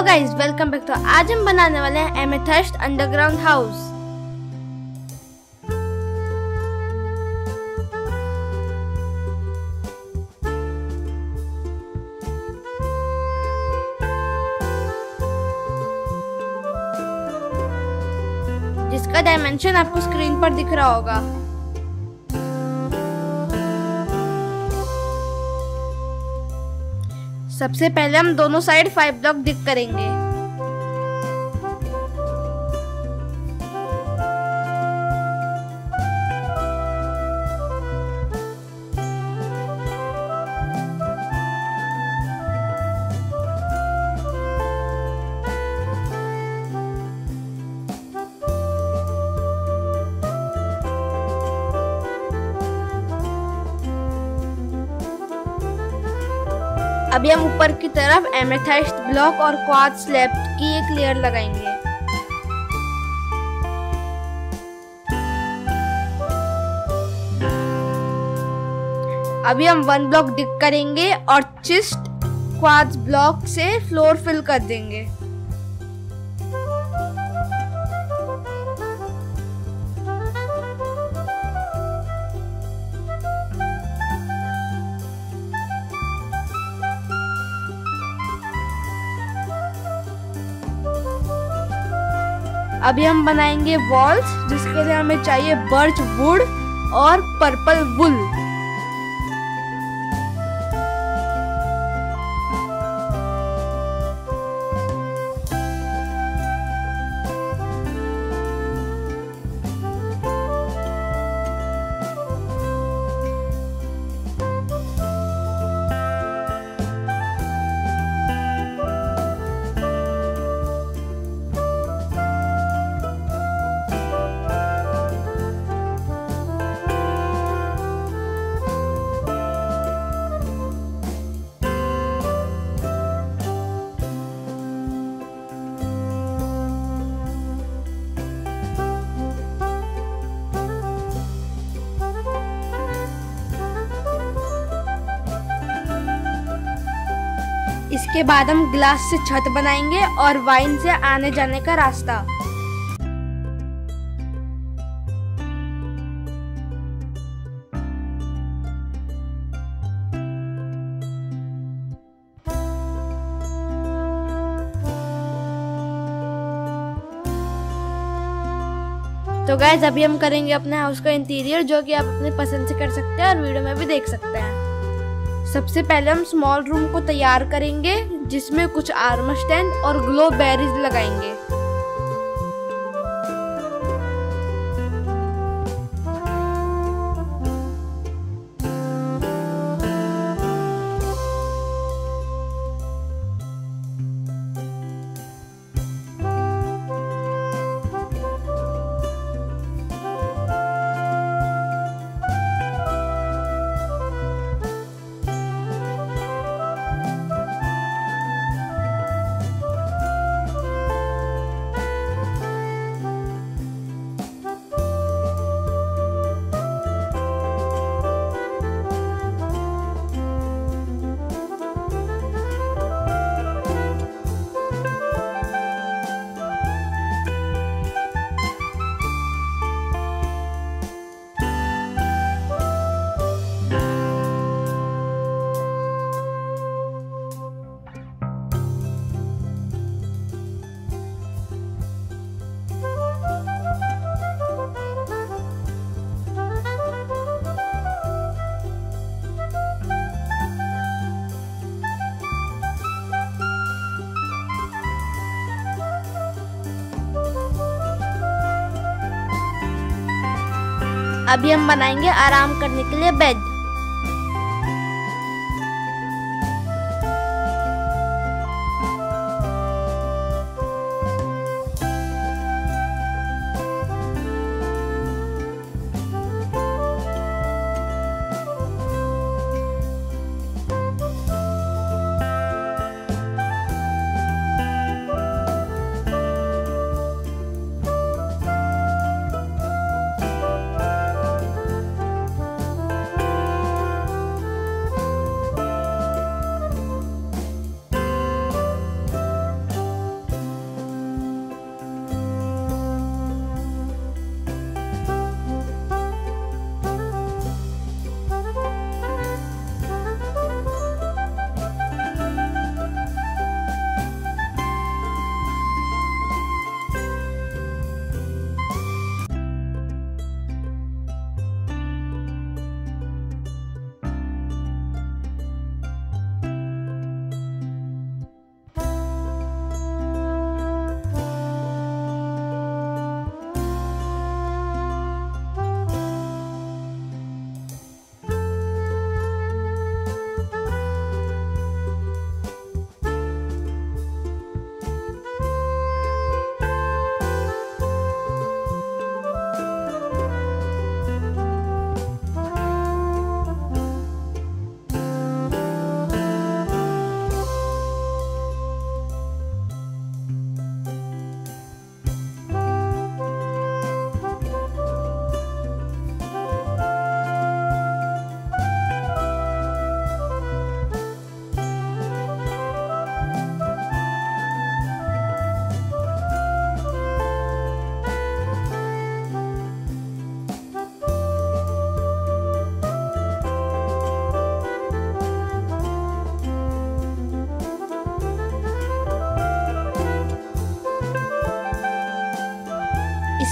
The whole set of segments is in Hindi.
हेलो गाइस वेलकम बैक तो आज हम बनाने वाले हैं एमेथस्ट अंडरग्राउंड हाउस जिसका डायमेंशन आपको स्क्रीन पर दिख रहा होगा। सबसे पहले हम दोनों साइड फाइव ब्लॉक डिक करेंगे। अभी हम ऊपर की तरफ़ एमेथाइस्ट ब्लॉक और क्वाड स्लैब की एक लेयर लगाएँगे। अभी हम वन ब्लॉक डिक करेंगे और चिस्ट क्वाड ब्लॉक से फ्लोर फिल कर देंगे। अभी हम बनाएँगे वॉल्स जिसके लिए हमें चाहिए बर्च वुड और पर्पल वुल इसके बाद हम ग्लास से छत बनाएँगे और वाइन से आने जाने का रास्ता। तो गैस अभी हम करेंगे अपने हाउस का इंटीरियर जो कि आप अपने पसंद से कर सकते हैं और वीडियो में भी देख सकते हैं। सबसे पहले हम स्मॉल रूम को तैयार करेंगे, जिसमें कुछ आर्मर स्टैंड और ग्लो बैरिज लगाएँगे। अभी हम बनाएँगे आराम करने के लिए बेड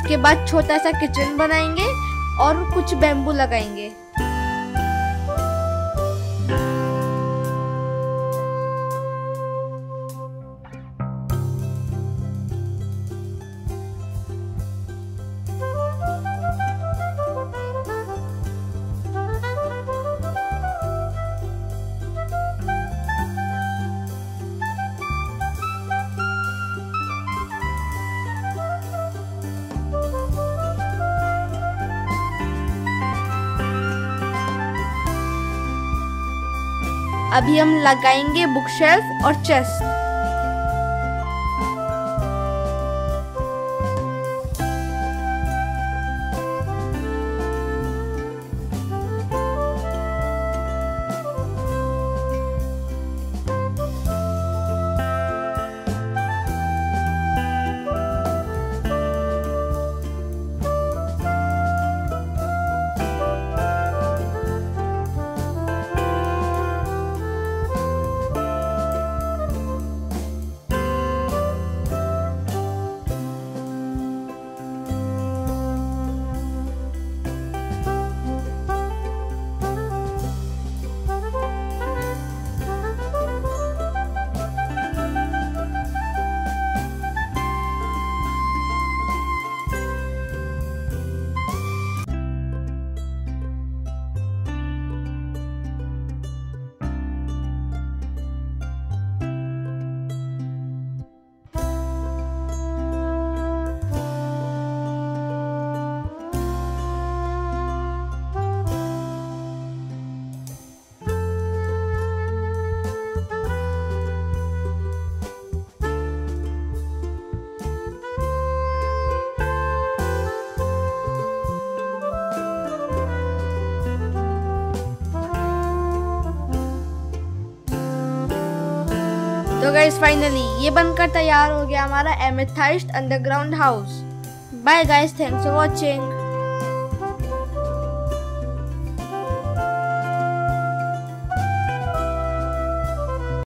इसके बाद छोटा सा किचन बनाएँगे और कुछ बेम्बू लगाएँगे। अभी हम लगाएँगे बुक शेल्फ और चेस्ट तो गाइज़ फाइनली ये बनकर तैयार हो गया हमारा amethyst underground house bye guys thanks for watching